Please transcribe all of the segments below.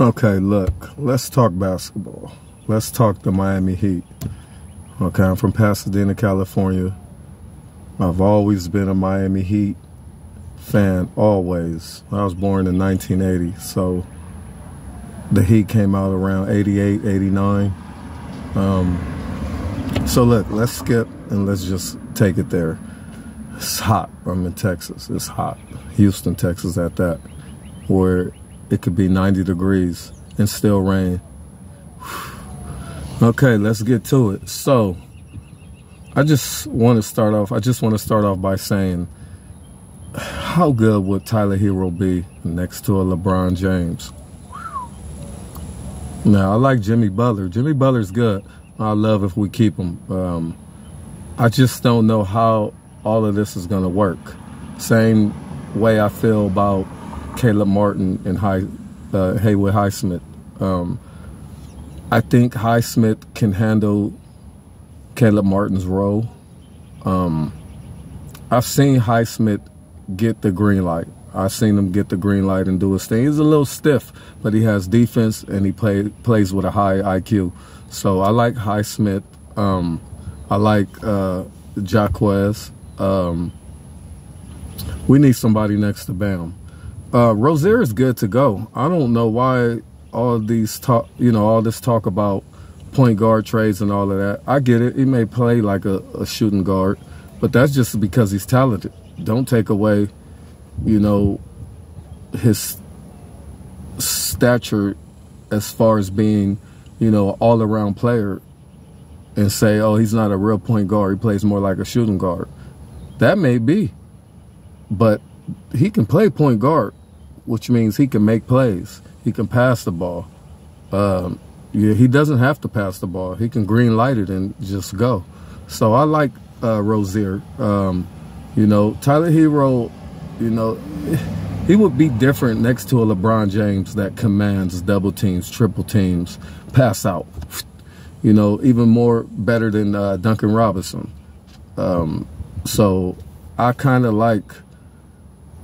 Okay, look, let's talk basketball. Let's talk the Miami Heat. Okay, I'm from Pasadena, California. I've always been a Miami Heat fan, always. I was born in 1980, so the Heat came out around 88, 89. Um, so look, let's skip and let's just take it there. It's hot. I'm in Texas. It's hot. Houston, Texas at that, where it could be 90 degrees and still rain. Okay, let's get to it. So, I just want to start off. I just want to start off by saying, how good would Tyler Herro be next to a LeBron James? Now, I like Jimmy Butler. Jimmy Butler's good. I love if we keep him. Um, I just don't know how all of this is going to work. Same way I feel about Caleb Martin and High, uh, Haywood Highsmith. Um, I think Highsmith can handle Caleb Martin's role. Um, I've seen Highsmith get the green light. I've seen him get the green light and do his thing. He's a little stiff, but he has defense and he play, plays with a high IQ. So I like Highsmith. Um, I like uh. Um, we need somebody next to Bam. Uh, Rozier is good to go. I don't know why all these talk, you know, all this talk about point guard trades and all of that. I get it. He may play like a, a shooting guard, but that's just because he's talented. Don't take away, you know, his stature as far as being, you know, all around player and say, oh, he's not a real point guard. He plays more like a shooting guard. That may be, but he can play point guard which means he can make plays. He can pass the ball. Um, yeah, he doesn't have to pass the ball. He can green light it and just go. So I like uh, Rozier. Um, you know, Tyler Herro, you know, he would be different next to a LeBron James that commands double teams, triple teams, pass out. You know, even more better than uh, Duncan Robinson. Um, so I kind of like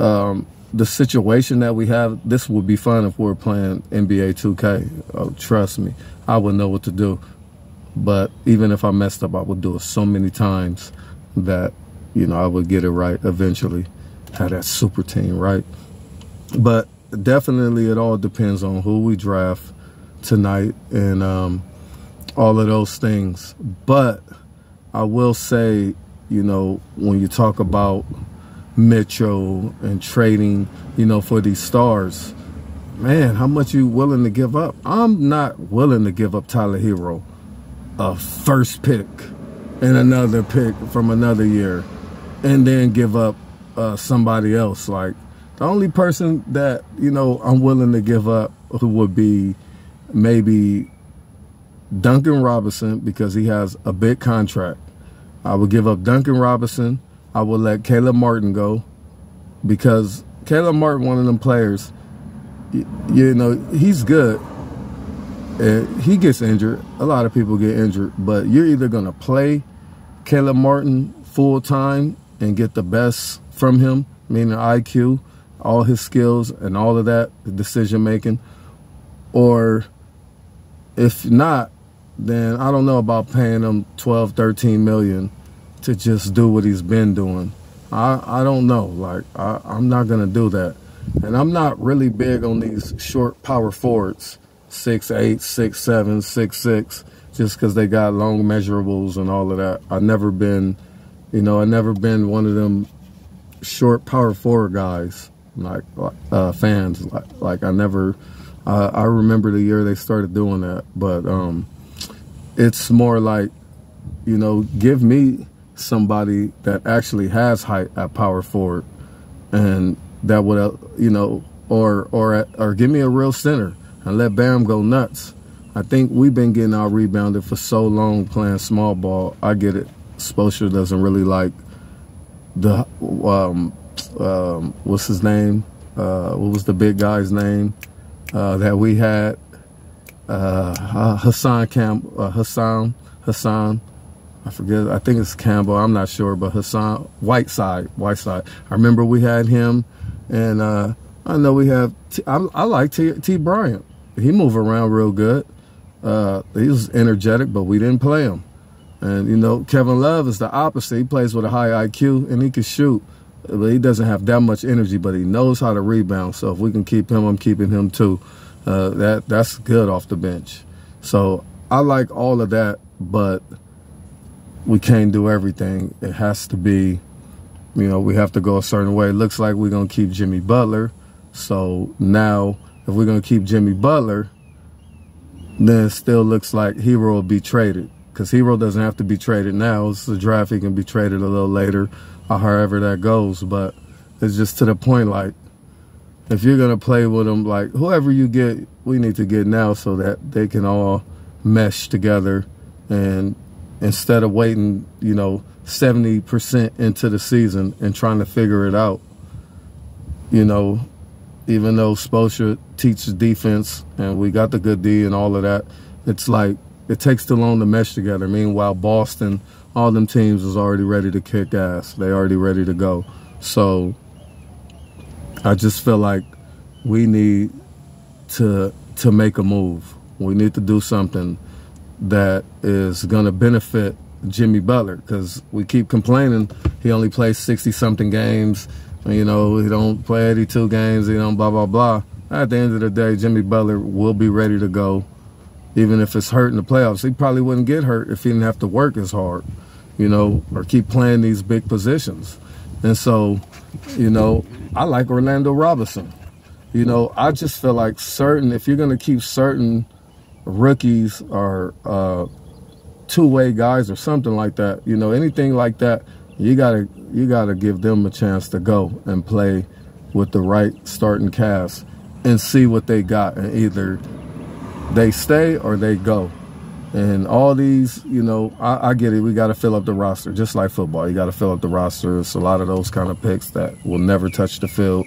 um, the situation that we have, this would be fun if we were playing NBA 2K. Oh, trust me, I would know what to do. But even if I messed up, I would do it so many times that, you know, I would get it right eventually. Have that super team, right? But definitely it all depends on who we draft tonight and um, all of those things. But I will say, you know, when you talk about Mitchell and trading, you know, for these stars. Man, how much you willing to give up? I'm not willing to give up Tyler Herro, a first pick and another pick from another year, and then give up uh, somebody else. Like the only person that you know I'm willing to give up who would be maybe Duncan Robinson because he has a big contract. I would give up Duncan Robinson I would let Caleb Martin go because Caleb Martin, one of them players, you, you know, he's good. And he gets injured. A lot of people get injured, but you're either going to play Caleb Martin full time and get the best from him, meaning IQ, all his skills and all of that, decision making, or if not, then I don't know about paying him 12, 13 million to just do what he's been doing. I, I don't know. Like, I, I'm not going to do that. And I'm not really big on these short power forwards, six eight, six seven, six six, just because they got long measurables and all of that. I've never been, you know, I've never been one of them short power forward guys, like uh, fans. Like, like I never, I remember the year they started doing that, but um, it's more like, you know, give me somebody that actually has height at power forward, and that would uh, you know, or or or give me a real center and let Bam go nuts. I think we've been getting our rebounded for so long playing small ball. I get it. Spoelstra doesn't really like the um, um, what's his name? Uh, what was the big guy's name uh, that we had? Uh, Hassan Cam uh, Hassan Hassan I forget. I think it's Campbell. I'm not sure, but Hassan Whiteside. Whiteside. I remember we had him, and uh, I know we have. T, I, I like T, T. Bryant. he move around real good. Uh, he was energetic, but we didn't play him. And you know, Kevin Love is the opposite. He plays with a high IQ and he can shoot, but he doesn't have that much energy. But he knows how to rebound. So if we can keep him, I'm keeping him too. Uh, that that's good off the bench. So I like all of that, but we can't do everything. It has to be, you know, we have to go a certain way. It looks like we're gonna keep Jimmy Butler. So now, if we're gonna keep Jimmy Butler, then it still looks like Herro will be traded because Herro doesn't have to be traded now. It's the draft; he can be traded a little later, or however that goes. But it's just to the point, like if you're gonna play with them, like whoever you get, we need to get now so that they can all mesh together, and instead of waiting, you know, seventy percent into the season and trying to figure it out, you know, even though Spoelstra teaches defense and we got the good D and all of that, it's like it takes too long to mesh together. Meanwhile, Boston, all them teams is already ready to kick ass. They already ready to go. So I just feel like we need to to make a move. We need to do something that is going to benefit Jimmy Butler because we keep complaining he only plays 60 something games you know, he don't play 82 games, he don't blah, blah, blah. At the end of the day, Jimmy Butler will be ready to go, even if it's hurt in the playoffs. He probably wouldn't get hurt if he didn't have to work as hard, you know, or keep playing these big positions. And so, you know, I like Orlando Robinson. You know, I just feel like certain, if you're going to keep certain rookies or uh, two way guys or something like that, you know, anything like that, you gotta you gotta give them a chance to go and play with the right starting cast and see what they got and either they stay or they go. And all these, you know, I, I get it. We got to fill up the roster, just like football. You got to fill up the roster. It's a lot of those kind of picks that will never touch the field,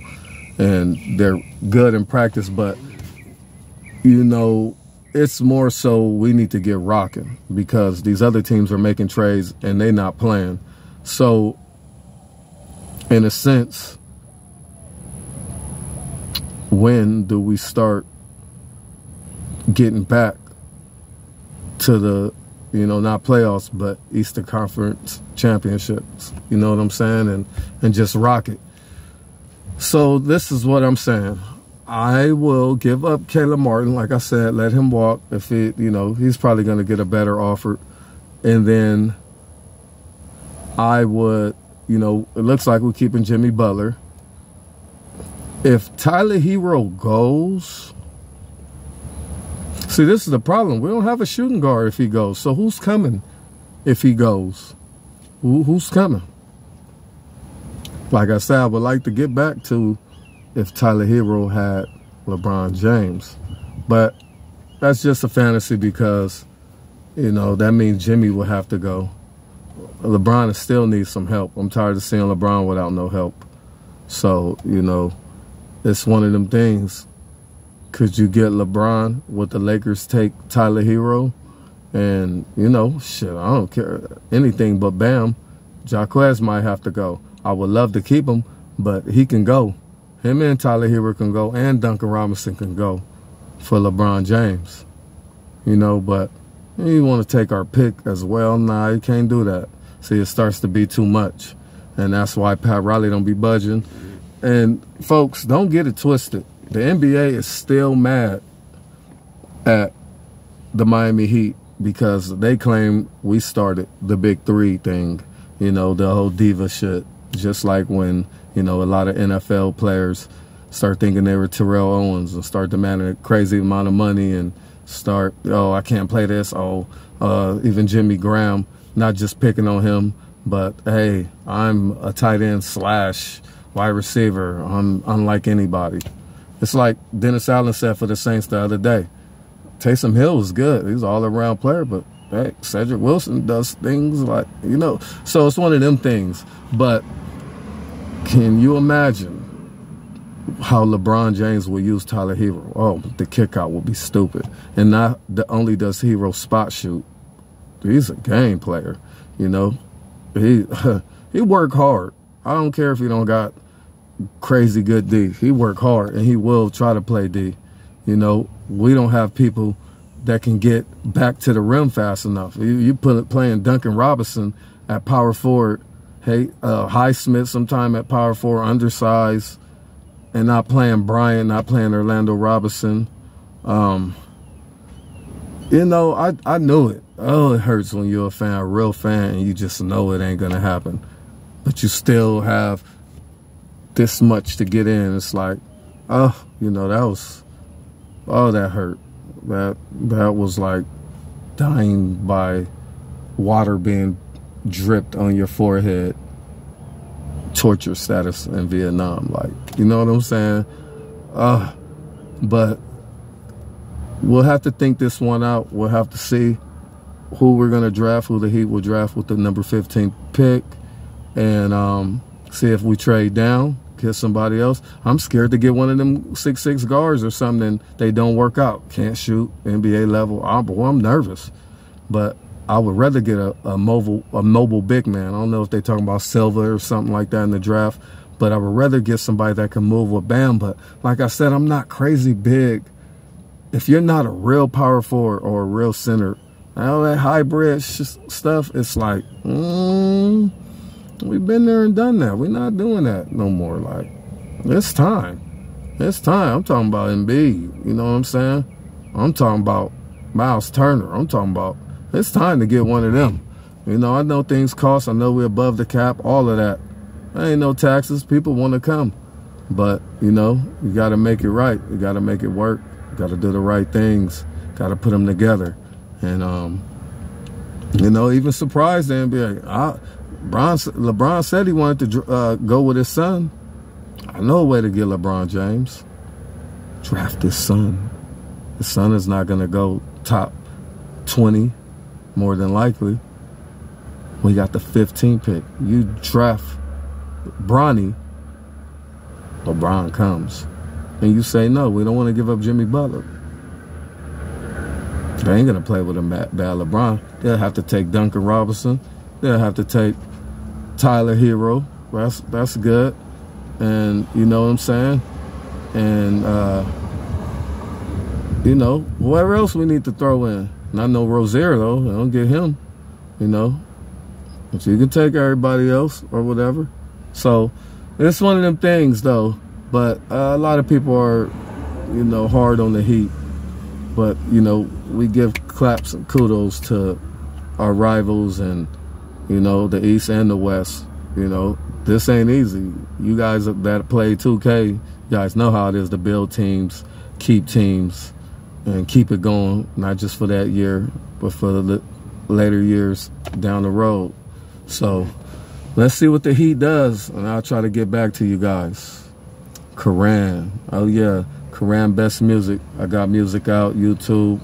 and they're good in practice. But you know, it's more so we need to get rocking because these other teams are making trades and they not playing. So, in a sense, when do we start getting back to the, you know, not playoffs, but Eastern Conference championships? You know what I'm saying? And and just rock it. So this is what I'm saying. I will give up Caleb Martin, like I said, let him walk. If it, you know, he's probably going to get a better offer, and then I would, you know, it looks like we're keeping Jimmy Butler. If Tyler Herro goes, see, this is the problem. We don't have a shooting guard if he goes. So who's coming if he goes? Who, who's coming? Like I said, I would like to get back to if Tyler Herro had LeBron James. But that's just a fantasy because, you know, that means Jimmy will have to go. LeBron still needs some help. I'm tired of seeing LeBron without no help. So, you know, it's one of them things. Could you get LeBron? Would the Lakers take Tyler Herro? And, you know, shit, I don't care. Anything but Bam. Jaquez might have to go. I would love to keep him, but he can go. Him and Tyler Herro can go, and Duncan Robinson can go for LeBron James. You know, but you want to take our pick as well? Nah, you can't do that. See, it starts to be too much. And that's why Pat Riley don't be budging. And folks, don't get it twisted. The NBA is still mad at the Miami Heat because they claim we started the big three thing, you know, the whole diva shit. Just like when, you know, a lot of NFL players start thinking they were Terrell Owens and start demanding a crazy amount of money and start, oh, I can't play this. Oh, uh, even Jimmy Graham not just picking on him, but hey, I'm a tight end slash wide receiver, I'm unlike anybody. It's like Dennis Allen said for the Saints the other day. Taysom Hill is good. He's an all around player, but hey, Cedric Wilson does things like, you know. So it's one of them things. But can you imagine how LeBron James will use Tyler Herro? Oh, the kick out will be stupid. And not the only does Herro spot shoot, he's a game player. You know, he he work hard. I don't care if he don't got crazy good D. He work hard and he will try to play D. You know, we don't have people that can get back to the rim fast enough. You, you put playing Duncan Robinson at power forward, hey, uh, Highsmith sometime at power four, undersized, and not playing Bryant, not playing Orlando Robinson. Um, you know, I I knew it. Oh, it hurts when you're a fan, a real fan, and you just know it ain't gonna happen. But you still have this much to get in. It's like, oh, you know, that was, oh, that hurt. That that was like dying by water being dripped on your forehead. Torture status in Vietnam, like you know what I'm saying? Uh, but we'll have to think this one out. We'll have to see who we're going to draft, who the Heat will draft with the number 15 pick, and um, see if we trade down, get somebody else. I'm scared to get one of them six six guards or something. They don't work out, can't shoot NBA level. I'm, I'm nervous, but I would rather get a, a mobile a mobile big man. I don't know if they're talking about Silva or something like that in the draft, but I would rather get somebody that can move with Bam. But like I said, I'm not crazy big if you're not a real power forward or a real center, all that hybrid stuff, it's like, mm, we've been there and done that. We're not doing that no more. Like, it's time. It's time. I'm talking about Embiid. You know what I'm saying? I'm talking about Miles Turner. I'm talking about it's time to get one of them. You know, I know things cost. I know we're above the cap. All of that. There ain't no taxes. People want to come. But, you know, you got to make it right. You got to make it work. Got to do the right things. Got to put them together. And, um, you know, even surprised the NBA. I, LeBron, LeBron said he wanted to uh, go with his son. I know a way to get LeBron James. Draft his son. His son is not going to go top 20, more than likely. We got the 15 pick. You draft Bronny, LeBron comes and you say no, we don't want to give up Jimmy Butler. They ain't gonna play with a bad LeBron. They'll have to take Duncan Robinson. They'll have to take Tyler Herro. That's that's good. And you know what I'm saying? And uh, you know, whoever else we need to throw in. Not no Rozier though. I don't get him. You know. But you can take everybody else or whatever. So it's one of them things though but uh, a lot of people are, you know, hard on the Heat. But, you know, we give claps and kudos to our rivals and, you know, the East and the West. You know, this ain't easy. You guys that play 2K, you guys know how it is to build teams, keep teams, and keep it going, not just for that year, but for the later years down the road. So let's see what the Heat does, and I'll try to get back to you guys. Koran. Oh yeah, Koran Best Music. I got music out, YouTube.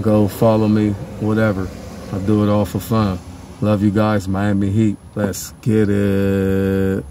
Go follow me, whatever. I do it all for fun. Love you guys, Miami Heat. Let's get it.